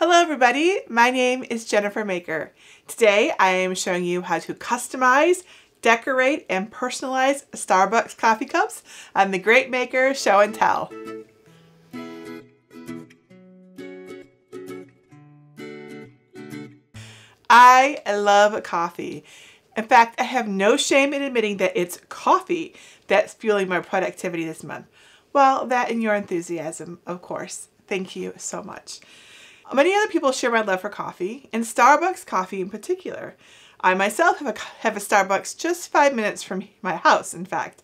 Hello everybody, my name is Jennifer Maker. Today I am showing you how to customize, decorate, and personalize Starbucks coffee cups on the Great Maker Show and Tell. I love coffee. In fact, I have no shame in admitting that it's coffee that's fueling my productivity this month. Well, that and your enthusiasm, of course. Thank you so much. Many other people share my love for coffee, and Starbucks coffee in particular. I myself have a, have a Starbucks just five minutes from my house, in fact.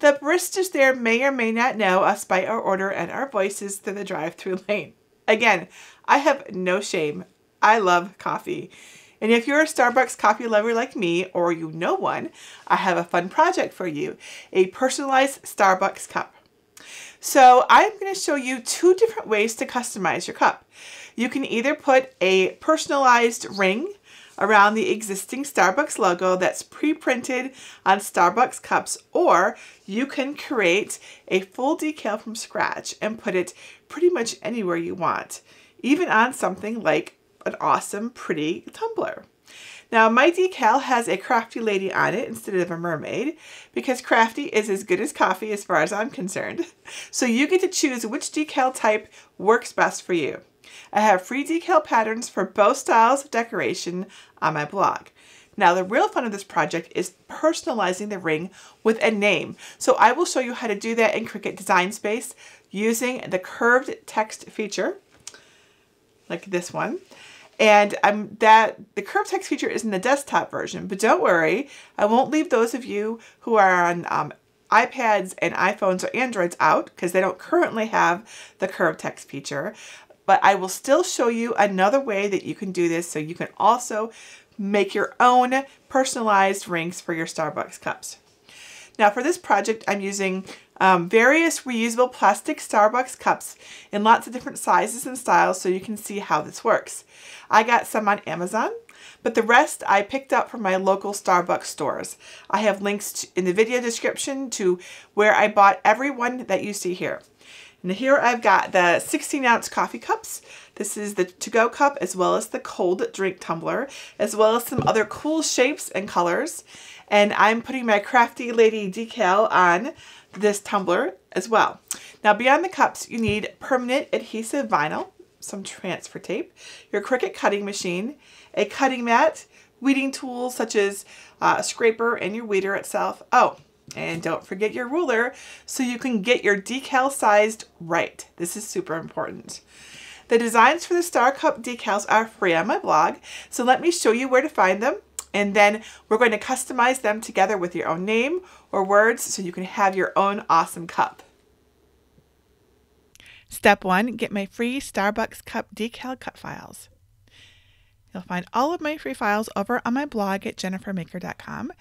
The baristas there may or may not know us by our order and our voices through the drive-through lane. Again, I have no shame. I love coffee. And if you're a Starbucks coffee lover like me, or you know one, I have a fun project for you, a personalized Starbucks cup. So I'm going to show you two different ways to customize your cup. You can either put a personalized ring around the existing Starbucks logo that's pre-printed on Starbucks cups or you can create a full decal from scratch and put it pretty much anywhere you want, even on something like an awesome pretty tumbler. Now my decal has a crafty lady on it instead of a mermaid because crafty is as good as coffee as far as I'm concerned. So you get to choose which decal type works best for you. I have free decal patterns for both styles of decoration on my blog. Now the real fun of this project is personalizing the ring with a name. So I will show you how to do that in Cricut Design Space using the curved text feature like this one. And I'm that the curved text feature is in the desktop version, but don't worry, I won't leave those of you who are on um, iPads and iPhones or Androids out because they don't currently have the curved text feature. But I will still show you another way that you can do this so you can also make your own personalized rings for your Starbucks cups. Now for this project, I'm using um, various reusable plastic Starbucks cups in lots of different sizes and styles so you can see how this works. I got some on Amazon, but the rest I picked up from my local Starbucks stores. I have links in the video description to where I bought every one that you see here. And here I've got the 16 ounce coffee cups. This is the to-go cup as well as the cold drink tumbler, as well as some other cool shapes and colors. And I'm putting my Crafty Lady decal on this tumbler as well. Now beyond the cups, you need permanent adhesive vinyl, some transfer tape, your Cricut cutting machine, a cutting mat, weeding tools such as uh, a scraper and your weeder itself. Oh, and don't forget your ruler so you can get your decal sized right. This is super important. The designs for the Star Cup decals are free on my blog, so let me show you where to find them and then we're going to customize them together with your own name or words so you can have your own awesome cup. Step one, get my free Starbucks cup decal cut files. You'll find all of my free files over on my blog at jennifermaker.com.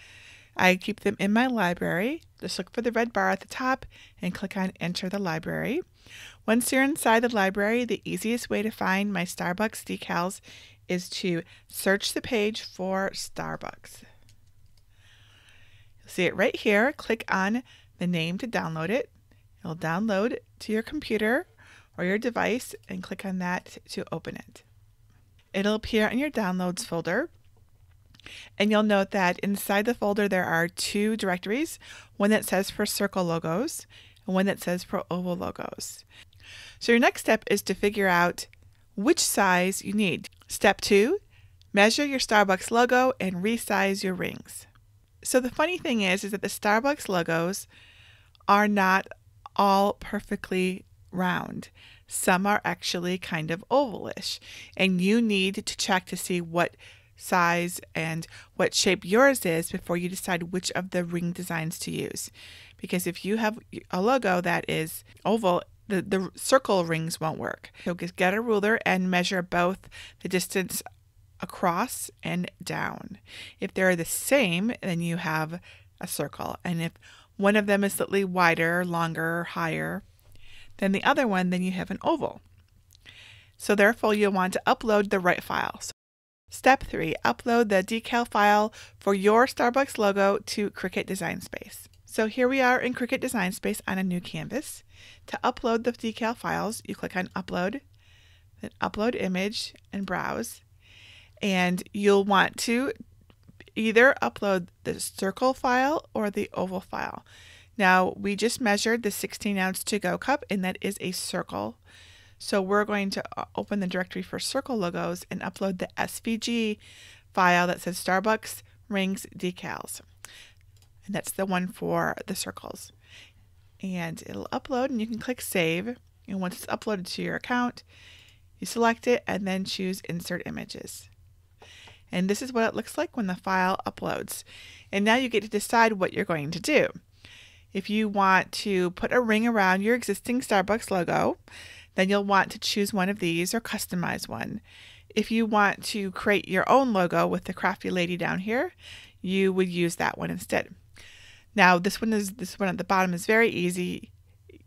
I keep them in my library. Just look for the red bar at the top and click on Enter the Library. Once you're inside the library, the easiest way to find my Starbucks decals is to search the page for Starbucks. You'll see it right here. Click on the name to download it. It'll download to your computer or your device and click on that to open it. It'll appear in your downloads folder. And you'll note that inside the folder there are two directories, one that says for circle logos and one that says for oval logos. So your next step is to figure out which size you need. Step two, measure your Starbucks logo and resize your rings. So the funny thing is, is that the Starbucks logos are not all perfectly round. Some are actually kind of ovalish, and you need to check to see what size and what shape yours is before you decide which of the ring designs to use. Because if you have a logo that is oval, the, the circle rings won't work. So get a ruler and measure both the distance across and down. If they're the same, then you have a circle. And if one of them is slightly wider, longer, or higher than the other one, then you have an oval. So therefore you'll want to upload the right file. So step three, upload the decal file for your Starbucks logo to Cricut Design Space. So here we are in Cricut Design Space on a new canvas. To upload the decal files, you click on Upload, then upload image and browse. And you'll want to either upload the circle file or the oval file. Now, we just measured the 16 ounce to go cup, and that is a circle. So we're going to uh, open the directory for circle logos and upload the SVG file that says Starbucks rings decals. And that's the one for the circles. And it'll upload, and you can click save. And once it's uploaded to your account, you select it and then choose insert images. And this is what it looks like when the file uploads. And now you get to decide what you're going to do. If you want to put a ring around your existing Starbucks logo, then you'll want to choose one of these or customize one. If you want to create your own logo with the crafty lady down here, you would use that one instead. Now, this one is this one at the bottom is very easy.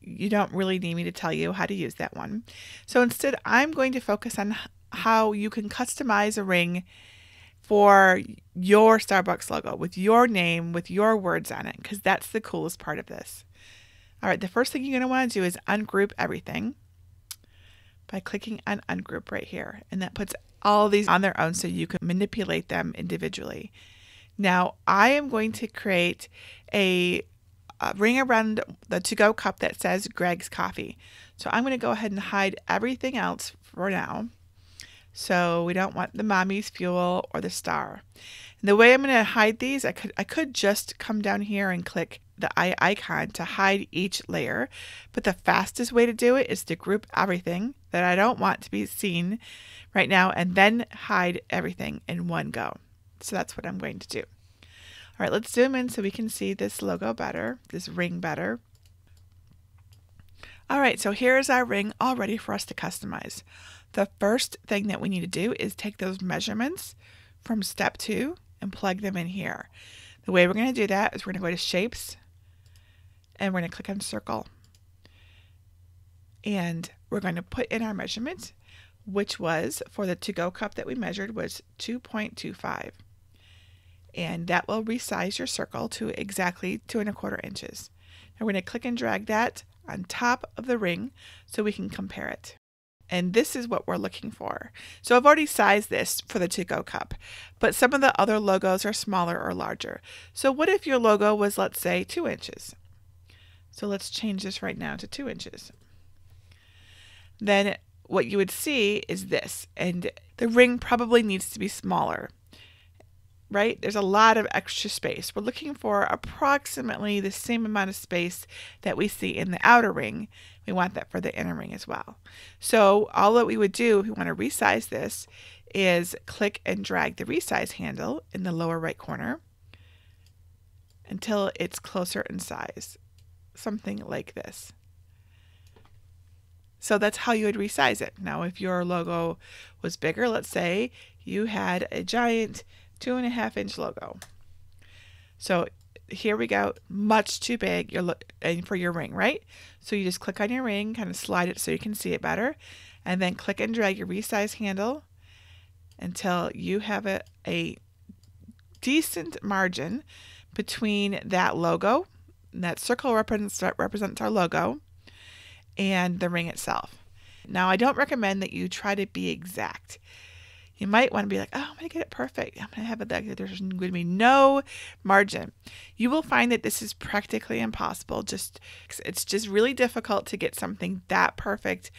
You don't really need me to tell you how to use that one. So instead, I'm going to focus on how you can customize a ring for your Starbucks logo with your name, with your words on it, because that's the coolest part of this. All right, the first thing you're going to want to do is ungroup everything by clicking on ungroup right here. And that puts all these on their own so you can manipulate them individually. Now, I am going to create a, a ring around the to go cup that says Greg's Coffee. So I'm going to go ahead and hide everything else for now. So we don't want the mommy's fuel or the star. And the way I'm going to hide these, I could I could just come down here and click the eye icon to hide each layer, but the fastest way to do it is to group everything that I don't want to be seen right now and then hide everything in one go. So that's what I'm going to do. All right, let's zoom in so we can see this logo better, this ring better. All right, so here is our ring all ready for us to customize. The first thing that we need to do is take those measurements from step two and plug them in here. The way we're going to do that is we're going to go to shapes and we're going to click on circle. And we're going to put in our measurement, which was for the to-go cup that we measured was 2.25. And that will resize your circle to exactly two and a quarter inches. And we're going to click and drag that on top of the ring so we can compare it and this is what we're looking for. So I've already sized this for the to-go cup, but some of the other logos are smaller or larger. So what if your logo was, let's say, two inches? So let's change this right now to two inches. Then what you would see is this, and the ring probably needs to be smaller right? There's a lot of extra space. We're looking for approximately the same amount of space that we see in the outer ring. We want that for the inner ring as well. So all that we would do if we want to resize this is click and drag the resize handle in the lower right corner until it's closer in size, something like this. So that's how you would resize it. Now, if your logo was bigger, let's say you had a giant two and a half inch logo. So here we go, much too big you're and for your ring, right? So you just click on your ring, kind of slide it so you can see it better, and then click and drag your resize handle until you have a, a decent margin between that logo, that circle represents, represents our logo, and the ring itself. Now, I don't recommend that you try to be exact you might want to be like, oh, I'm going to get it perfect. I'm going to have it that there's going to be no margin. You will find that this is practically impossible. Just it's just really difficult to get something that perfect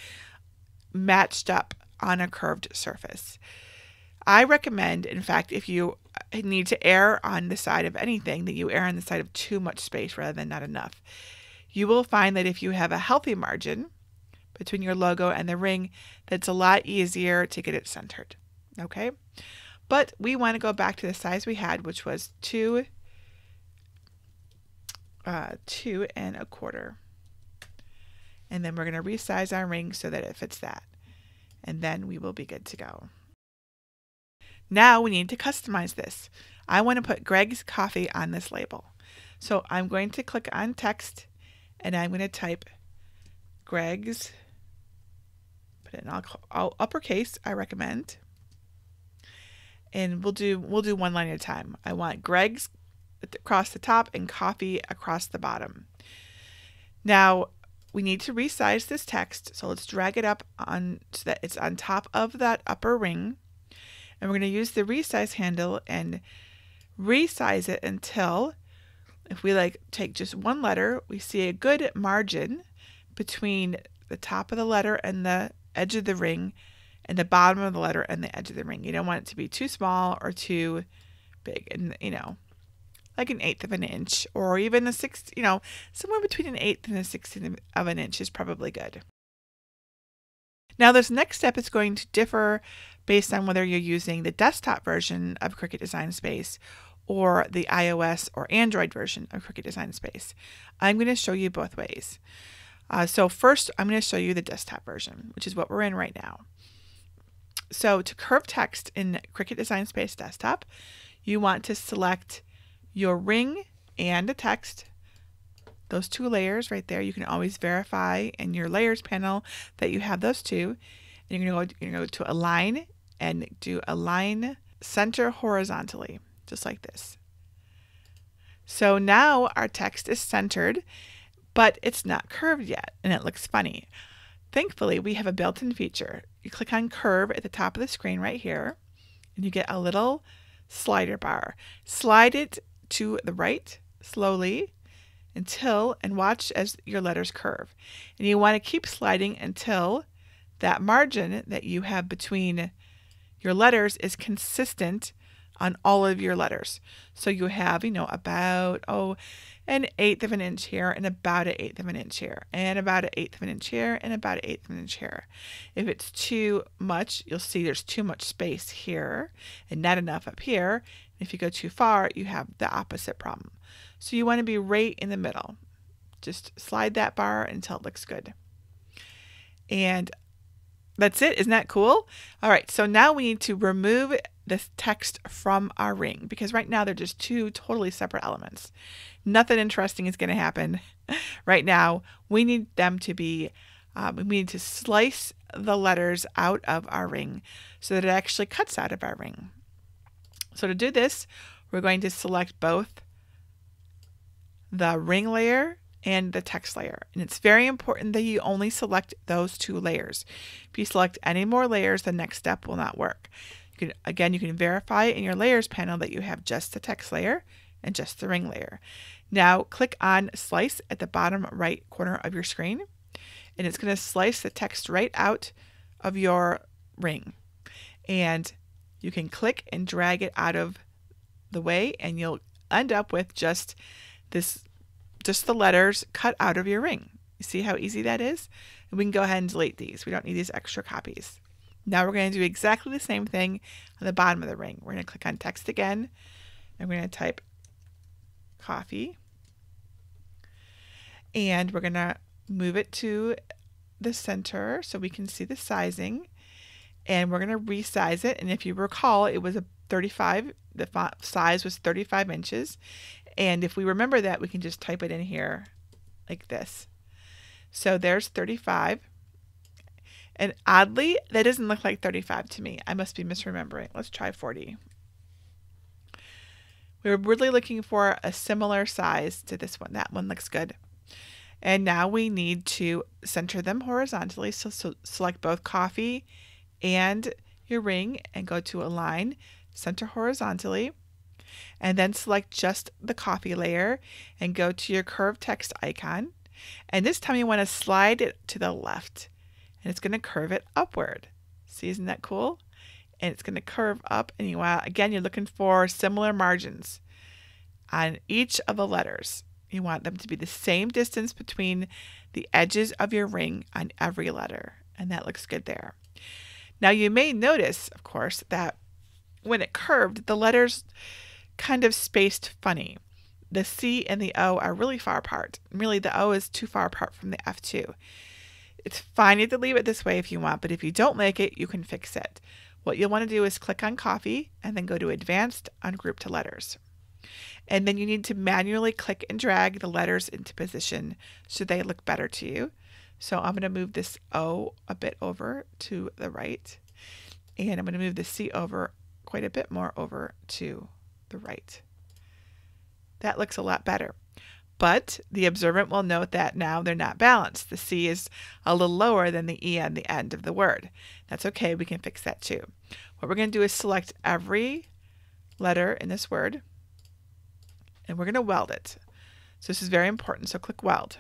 matched up on a curved surface. I recommend, in fact, if you uh, need to err on the side of anything, that you err on the side of too much space rather than not enough. You will find that if you have a healthy margin between your logo and the ring, that's a lot easier to get it centered. Okay. But we want to go back to the size we had, which was two, uh, two and a quarter. And then we're going to resize our ring so that it fits that. And then we will be good to go. Now we need to customize this. I want to put Greg's coffee on this label. So I'm going to click on text and I'm going to type Greg's, put it in all, all uppercase, I recommend and we'll do we'll do one line at a time. I want Greg's across the top and coffee across the bottom. Now, we need to resize this text. So let's drag it up on so that it's on top of that upper ring. And we're going to use the resize handle and resize it until if we like take just one letter, we see a good margin between the top of the letter and the edge of the ring and the bottom of the letter and the edge of the ring. You don't want it to be too small or too big. And, you know, like an eighth of an inch or even a sixth, you know, somewhere between an eighth and a sixteenth of an inch is probably good. Now, this next step is going to differ based on whether you're using the desktop version of Cricut Design Space or the iOS or Android version of Cricut Design Space. I'm going to show you both ways. Uh, so first, I'm going to show you the desktop version, which is what we're in right now. So to curve text in Cricut Design Space Desktop, you want to select your ring and the text, those two layers right there. You can always verify in your layers panel that you have those two. And you're going to go, you're going to, go to align and do align center horizontally, just like this. So now our text is centered, but it's not curved yet and it looks funny. Thankfully, we have a built-in feature. You click on curve at the top of the screen right here, and you get a little slider bar. Slide it to the right slowly until and watch as your letters curve. And you want to keep sliding until that margin that you have between your letters is consistent on all of your letters. So you have, you know, about, oh, an eighth of an inch here and about an eighth of an inch here and about an eighth of an inch here and about an eighth of an inch here. If it's too much, you'll see there's too much space here and not enough up here. If you go too far, you have the opposite problem. So you want to be right in the middle. Just slide that bar until it looks good. And that's it. Isn't that cool? All right, so now we need to remove this text from our ring because right now they're just two totally separate elements. Nothing interesting is going to happen right now. We need them to be, um, we need to slice the letters out of our ring so that it actually cuts out of our ring. So to do this, we're going to select both the ring layer and the text layer. And it's very important that you only select those two layers. If you select any more layers, the next step will not work. You can, again, you can verify in your layers panel that you have just the text layer and just the ring layer. Now click on slice at the bottom right corner of your screen and it's going to slice the text right out of your ring. And you can click and drag it out of the way and you'll end up with just this just the letters cut out of your ring. You see how easy that is? And we can go ahead and delete these. We don't need these extra copies. Now we're going to do exactly the same thing on the bottom of the ring. We're going to click on text again we're going to type coffee and we're going to move it to the center so we can see the sizing and we're going to resize it and if you recall it was a 35 the size was 35 inches and if we remember that we can just type it in here like this. So there's 35 and oddly that doesn't look like 35 to me. I must be misremembering. Let's try 40 we were really looking for a similar size to this one. That one looks good. And now we need to center them horizontally. So, so select both coffee and your ring and go to align, center horizontally. And then select just the coffee layer and go to your curved text icon. And this time you want to slide it to the left and it's going to curve it upward. See, isn't that cool? And it's going to curve up. And you want, again, you're looking for similar margins on each of the letters. You want them to be the same distance between the edges of your ring on every letter. And that looks good there. Now you may notice, of course, that when it curved, the letters kind of spaced funny. The C and the O are really far apart. Really, the O is too far apart from the F too. It's fine you to leave it this way if you want, but if you don't like it, you can fix it. What you'll want to do is click on coffee and then go to advanced ungroup to letters. And then you need to manually click and drag the letters into position so they look better to you. So I'm going to move this O a bit over to the right. And I'm going to move the C over quite a bit more over to the right. That looks a lot better. but the observant will note that now they're not balanced. The C is a little lower than the E on the end of the word. That's okay, we can fix that too. What we're going to do is select every letter in this word and we're going to weld it. So this is very important, so click weld.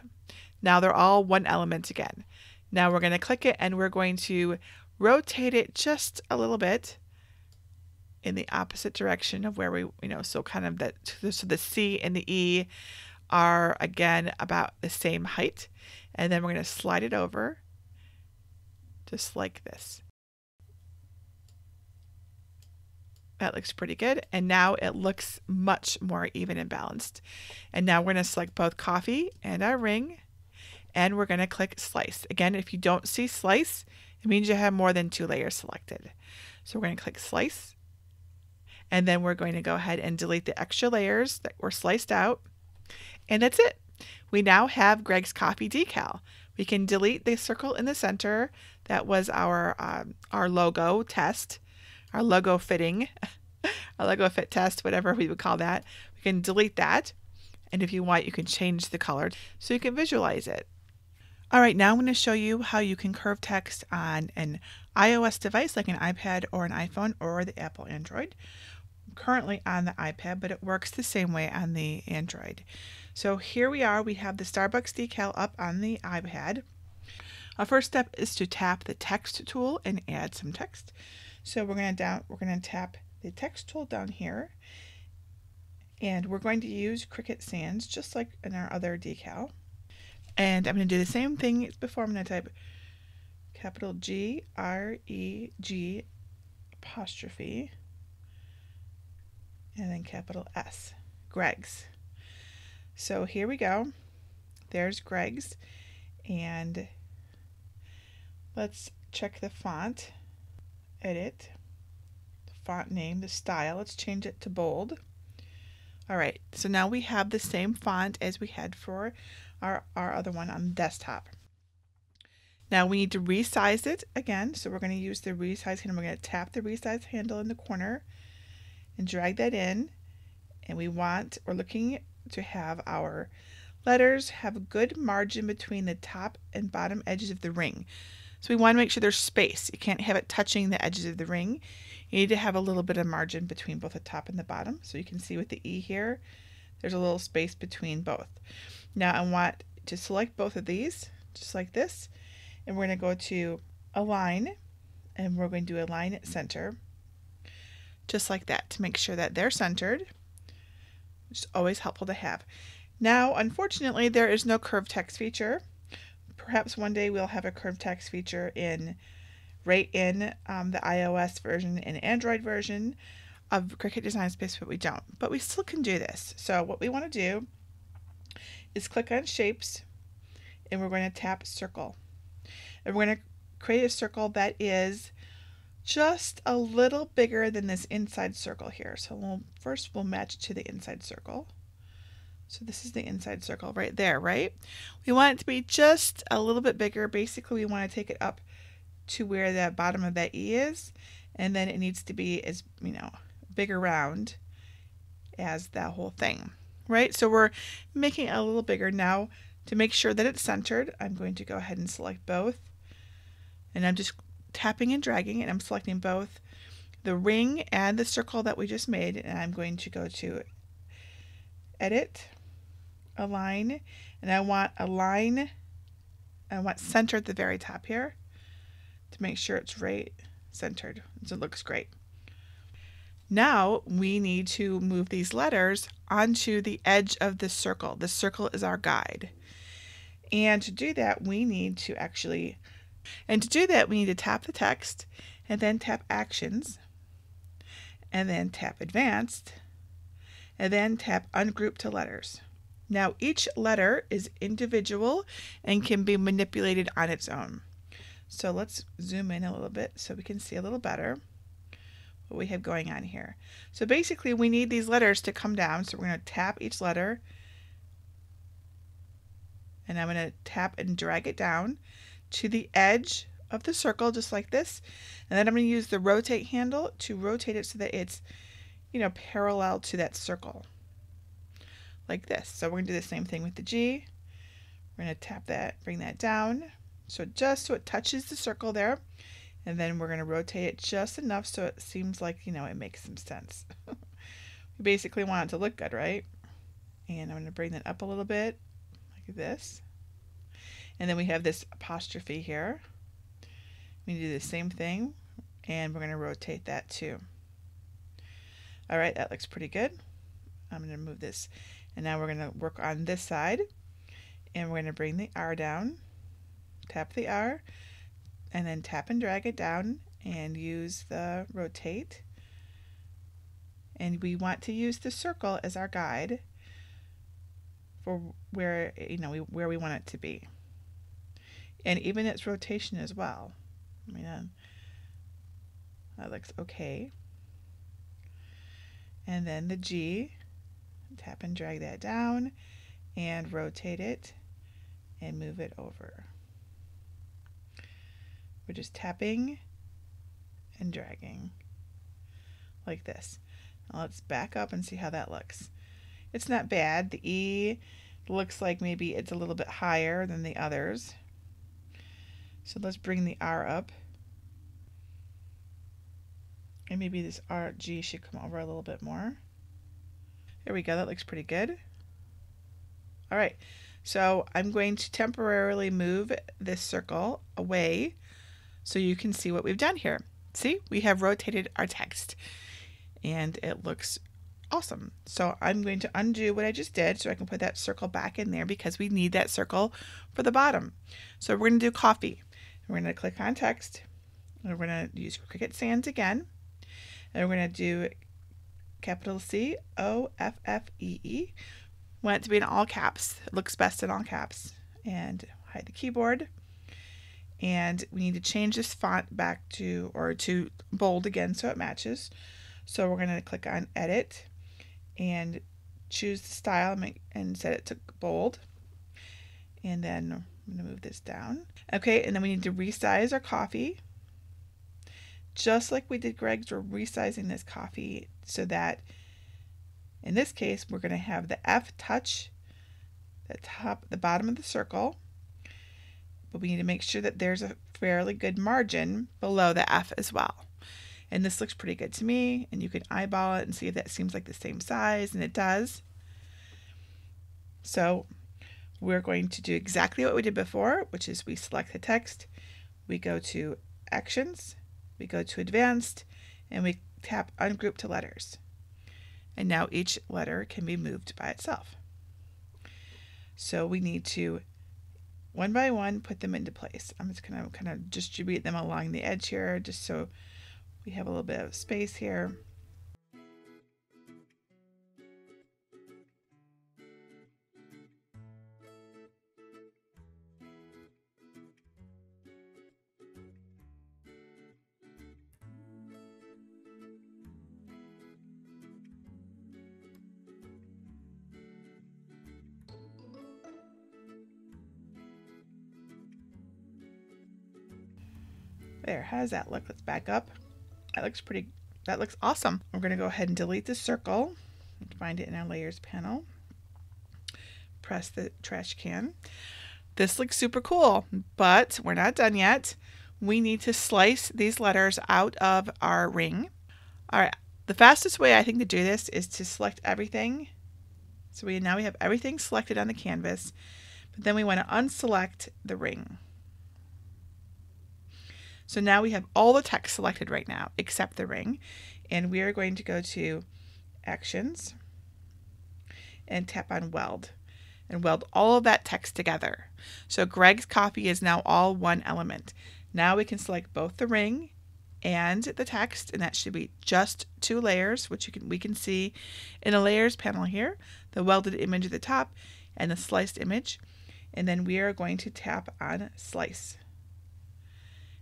Now they're all one element again. Now we're going to click it and we're going to rotate it just a little bit in the opposite direction of where we, you know, so kind of that, so the C and the E are again about the same height. And then we're going to slide it over just like this. That looks pretty good. And now it looks much more even and balanced. And now we're going to select both coffee and our ring. And we're going to click slice. Again, if you don't see slice, it means you have more than two layers selected. So we're going to click slice. And then we're going to go ahead and delete the extra layers that were sliced out. And that's it. We now have Greg's Coffee decal. We can delete the circle in the center. That was our, um, our logo test, our logo fitting, our logo fit test, whatever we would call that. We can delete that. And if you want, you can change the color so you can visualize it. All right, now I'm going to show you how you can curve text on an iOS device like an iPad or an iPhone or the Apple Android. Currently on the iPad, but it works the same way on the Android. So here we are, we have the Starbucks decal up on the iPad. Our first step is to tap the text tool and add some text. So we're going to down we're going to tap the text tool down here. And we're going to use Cricut Sans just like in our other decal. And I'm going to do the same thing as before. I'm going to type capital G R E G apostrophe and then capital S, Greg's. So here we go. There's Greg's. And let's check the font, edit, the font name, the style. Let's change it to bold. All right, so now we have the same font as we had for our, our other one on the desktop. Now we need to resize it again. So we're going to use the resize handle. We're going to tap the resize handle in the corner and drag that in. And we want, we're looking to have our letters have a good margin between the top and bottom edges of the ring. So we want to make sure there's space. You can't have it touching the edges of the ring. You need to have a little bit of margin between both the top and the bottom. So you can see with the E here, there's a little space between both. Now I want to select both of these, just like this. And we're going to go to Align, and we're going to do align center, just like that, to make sure that they're centered which is always helpful to have. Now, unfortunately, there is no curved text feature. Perhaps one day we'll have a curved text feature in right in um, the iOS version and Android version of Cricut Design Space, but we don't. But we still can do this. So what we want to do is click on Shapes, and we're going to tap Circle. And we're going to create a circle that is just a little bigger than this inside circle here. So we'll first we'll match to the inside circle. So this is the inside circle right there, right? We want it to be just a little bit bigger. Basically, we want to take it up to where the bottom of that E is, and then it needs to be as, you know, big around as that whole thing, right? So we're making it a little bigger now. To make sure that it's centered, I'm going to go ahead and select both. And I'm just tapping and dragging and I'm selecting both the ring and the circle that we just made and I'm going to go to edit align and I want Align, I want center at the very top here to make sure it's right centered so it looks great. Now we need to move these letters onto the edge of the circle. The circle is our guide. And to do that we need to actually and to do that, we need to tap the text and then tap Actions and then tap Advanced and then tap Ungroup to Letters. Now, each letter is individual and can be manipulated on its own. So let's zoom in a little bit so we can see a little better what we have going on here. So basically, we need these letters to come down. So we're going to tap each letter and I'm going to tap and drag it down to the edge of the circle just like this and then I'm going to use the rotate handle to rotate it so that it's you know parallel to that circle like this. So we're going to do the same thing with the G. We're going to tap that, bring that down. So just so it touches the circle there. And then we're going to rotate it just enough so it seems like, you know, it makes some sense. we basically want it to look good, right? And I'm going to bring that up a little bit like this. And then we have this apostrophe here. We do the same thing and we're going to rotate that too. All right, that looks pretty good. I'm going to move this and now we're going to work on this side and we're going to bring the R down, tap the R, and then tap and drag it down and use the rotate. And we want to use the circle as our guide for where you know we, where we want it to be. And even its rotation as well. I mean, uh, that looks okay. And then the G, tap and drag that down and rotate it and move it over. We're just tapping and dragging like this. Now let's back up and see how that looks. It's not bad. The E looks like maybe it's a little bit higher than the others. So let's bring the R up. And maybe this R, G should come over a little bit more. There we go. That looks pretty good. All right. So I'm going to temporarily move this circle away so you can see what we've done here. See, we have rotated our text and it looks awesome. So I'm going to undo what I just did so I can put that circle back in there because we need that circle for the bottom. So we're going to do coffee. We're going to click on text. And we're going to use Cricut Sans again. And we're going to do capital C O F F E E. Want it to be in all caps. It looks best in all caps. And hide the keyboard. And we need to change this font back to, or to bold again so it matches. So we're going to click on edit and choose the style and set it to bold. And then I'm going to move this down. Okay, and then we need to resize our coffee. Just like we did Greg's, we're resizing this coffee so that in this case, we're going to have the F touch the top, the bottom of the circle, but we need to make sure that there's a fairly good margin below the F as well. And this looks pretty good to me, and you can eyeball it and see if that seems like the same size, and it does. So we're going to do exactly what we did before, which is we select the text, we go to Actions, we go to Advanced, and we tap Ungroup to Letters and now each letter can be moved by itself. So we need to one by one put them into place. I'm just going to kind of distribute them along the edge here just so we have a little bit of space here. There, how does that look? Let's back up. That looks pretty, that looks awesome. We're gonna go ahead and delete the circle. Find it in our layers panel. Press the trash can. This looks super cool, but we're not done yet. We need to slice these letters out of our ring. All right, the fastest way I think to do this is to select everything. So we now we have everything selected on the canvas, but then we want to unselect the ring. So now we have all the text selected right now except the ring. And we are going to go to Actions and tap on Weld and weld all of that text together. So Greg's coffee is now all one element. Now we can select both the ring and the text, and that should be just two layers, which you can we can see in a layers panel here, the welded image at the top and the sliced image. And then we are going to tap on slice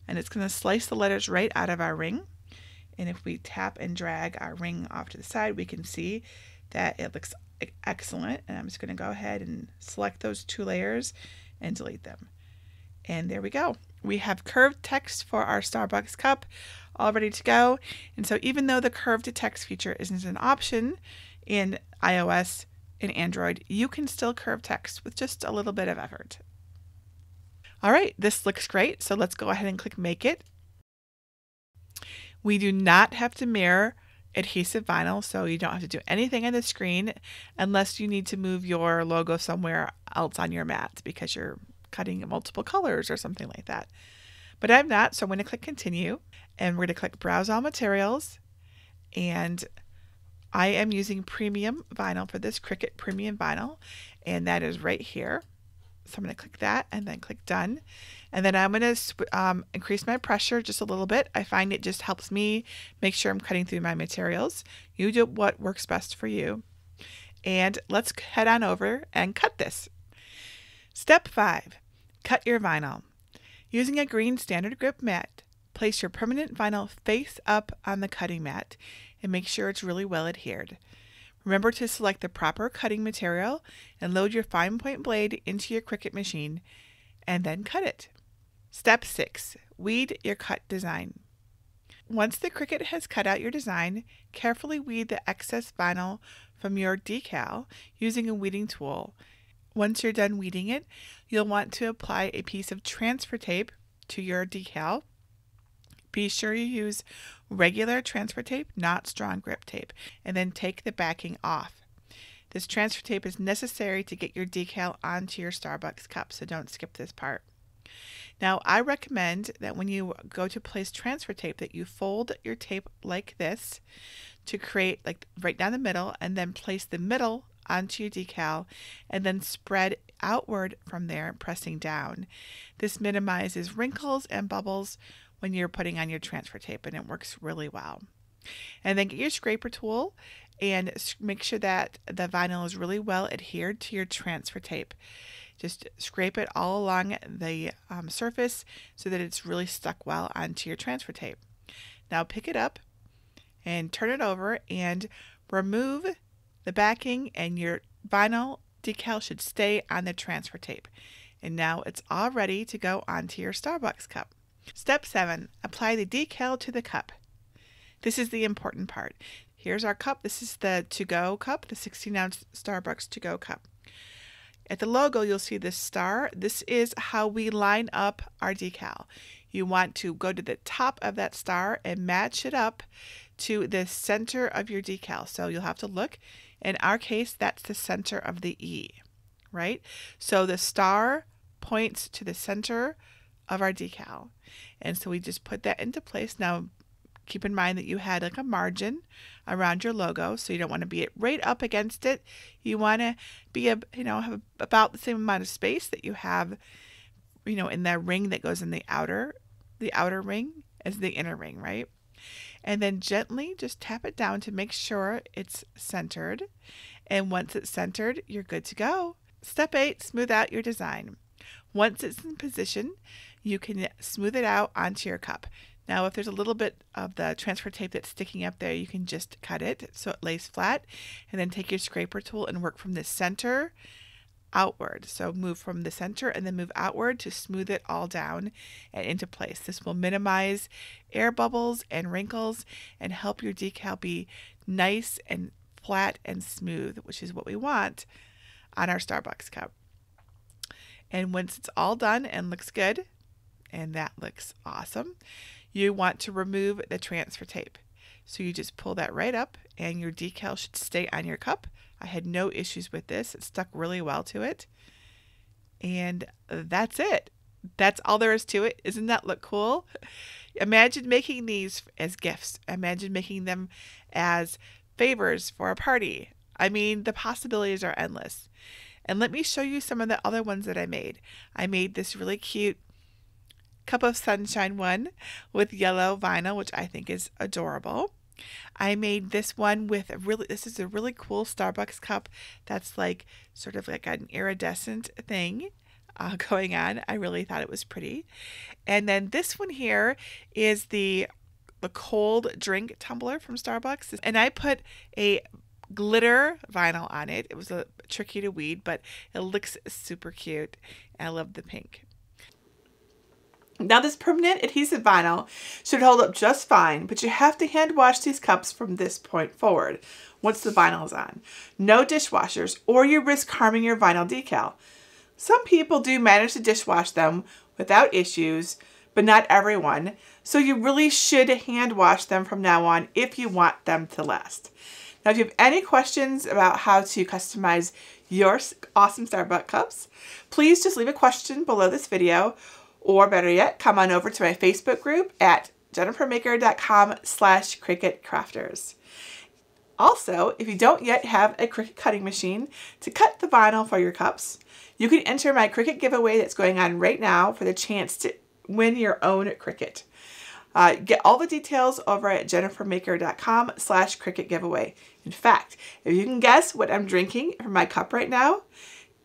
and it's going to slice the letters right out of our ring. And if we tap and drag our ring off to the side, we can see that it looks excellent. And I'm just going to go ahead and select those two layers and delete them. And there we go. We have curved text for our Starbucks cup all ready to go. And so even though the curved text feature isn't an option in iOS and Android, you can still curve text with just a little bit of effort. All right, this looks great. So let's go ahead and click Make It. We do not have to mirror adhesive vinyl, so you don't have to do anything on the screen unless you need to move your logo somewhere else on your mat because you're cutting multiple colors or something like that. But I'm not, so I'm going to click Continue and we're going to click Browse All Materials and I am using premium vinyl for this Cricut premium vinyl and that is right here. So I'm going to click that and then click done. And then I'm going to um, increase my pressure just a little bit. I find it just helps me make sure I'm cutting through my materials. You do what works best for you. And let's head on over and cut this. Step 5. Cut your vinyl. Using a green standard grip mat, place your permanent vinyl face up on the cutting mat and make sure it's really well adhered. Remember to select the proper cutting material and load your fine point blade into your Cricut machine and then cut it. Step 6. Weed your cut design. Once the Cricut has cut out your design, carefully weed the excess vinyl from your decal using a weeding tool. Once you're done weeding it, you'll want to apply a piece of transfer tape to your decal be sure you use regular transfer tape, not strong grip tape, and then take the backing off. This transfer tape is necessary to get your decal onto your Starbucks cup, so don't skip this part. Now, I recommend that when you go to place transfer tape that you fold your tape like this to create like right down the middle and then place the middle onto your decal and then spread outward from there pressing down. This minimizes wrinkles and bubbles when you're putting on your transfer tape and it works really well. And then get your scraper tool and make sure that the vinyl is really well adhered to your transfer tape. Just scrape it all along the um, surface so that it's really stuck well onto your transfer tape. Now pick it up and turn it over and remove the backing and your vinyl decal should stay on the transfer tape. And now it's all ready to go onto your Starbucks cup. Step 7. Apply the decal to the cup. This is the important part. Here's our cup. This is the to-go cup, the 16 ounce Starbucks to-go cup. At the logo, you'll see this star. This is how we line up our decal. You want to go to the top of that star and match it up to the center of your decal. So you'll have to look. In our case, that's the center of the E, right? So the star points to the center of our decal. And so we just put that into place. Now, keep in mind that you had like a margin around your logo, so you don't want to be it right up against it. You want to be a you know have about the same amount of space that you have, you know, in that ring that goes in the outer the outer ring as the inner ring, right? And then gently just tap it down to make sure it's centered. And once it's centered, you're good to go. Step 8, smooth out your design. Once it's in position, you can smooth it out onto your cup. Now, if there's a little bit of the transfer tape that's sticking up there, you can just cut it so it lays flat and then take your scraper tool and work from the center outward. So move from the center and then move outward to smooth it all down and into place. This will minimize air bubbles and wrinkles and help your decal be nice and flat and smooth, which is what we want on our Starbucks cup. And once it's all done and looks good, and that looks awesome, you want to remove the transfer tape. So you just pull that right up and your decal should stay on your cup. I had no issues with this. It stuck really well to it. And that's it. That's all there is to it. Isn't that look cool? Imagine making these as gifts. Imagine making them as favors for a party. I mean, the possibilities are endless. And let me show you some of the other ones that I made. I made this really cute cup of sunshine one with yellow vinyl, which I think is adorable. I made this one with a really, this is a really cool Starbucks cup that's like sort of like an iridescent thing uh, going on. I really thought it was pretty. And then this one here is the the cold drink tumbler from Starbucks. And I put a glitter vinyl on it. It was a tricky to weed, but it looks super cute. I love the pink. Now this permanent adhesive vinyl should hold up just fine, but you have to hand wash these cups from this point forward once the vinyl is on. No dishwashers or you risk harming your vinyl decal. Some people do manage to dishwash them without issues, but not everyone. So you really should hand wash them from now on if you want them to last. Now, if you have any questions about how to customize your awesome Starbucks cups, please just leave a question below this video or better yet, come on over to my Facebook group at jennifermaker.com slash Cricut Crafters. Also, if you don't yet have a Cricut cutting machine to cut the vinyl for your cups, you can enter my Cricut giveaway that's going on right now for the chance to win your own Cricut. Uh, get all the details over at jennifermaker.com slash Cricut giveaway. In fact, if you can guess what I'm drinking from my cup right now,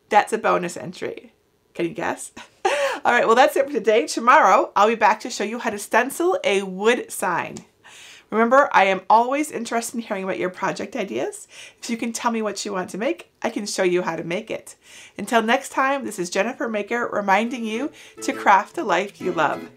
that's a bonus entry. Can you guess? All right, well, that's it for today. Tomorrow, I'll be back to show you how to stencil a wood sign. Remember, I am always interested in hearing about your project ideas. If you can tell me what you want to make, I can show you how to make it. Until next time, this is Jennifer Maker reminding you to craft a life you love.